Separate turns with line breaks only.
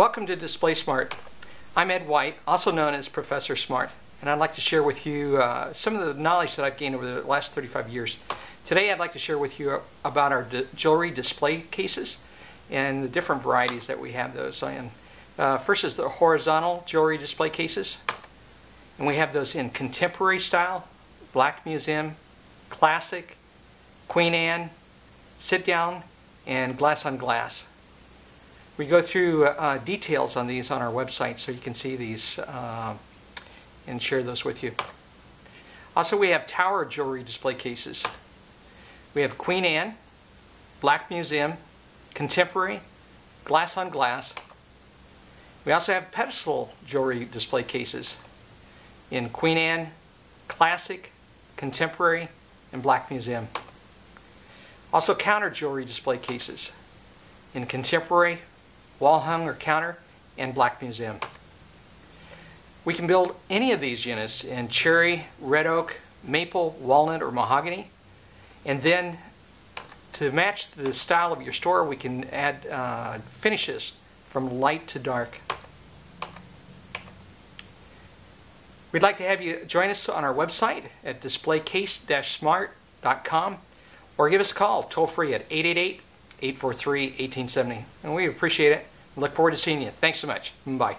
Welcome to Display Smart. I'm Ed White, also known as Professor Smart, and I'd like to share with you uh, some of the knowledge that I've gained over the last 35 years. Today I'd like to share with you about our jewelry display cases and the different varieties that we have those in. Uh, first is the horizontal jewelry display cases, and we have those in contemporary style, black museum, classic, Queen Anne, sit down, and glass on glass. We go through uh, details on these on our website so you can see these uh, and share those with you. Also, we have tower jewelry display cases. We have Queen Anne, Black Museum, Contemporary, Glass on Glass. We also have pedestal jewelry display cases in Queen Anne, Classic, Contemporary, and Black Museum. Also counter jewelry display cases in Contemporary, wall hung or counter, and Black Museum. We can build any of these units in cherry, red oak, maple, walnut, or mahogany. And then to match the style of your store, we can add uh, finishes from light to dark. We'd like to have you join us on our website at displaycase-smart.com or give us a call toll free at 888 843 1870. And we appreciate it. Look forward to seeing you. Thanks so much. Bye.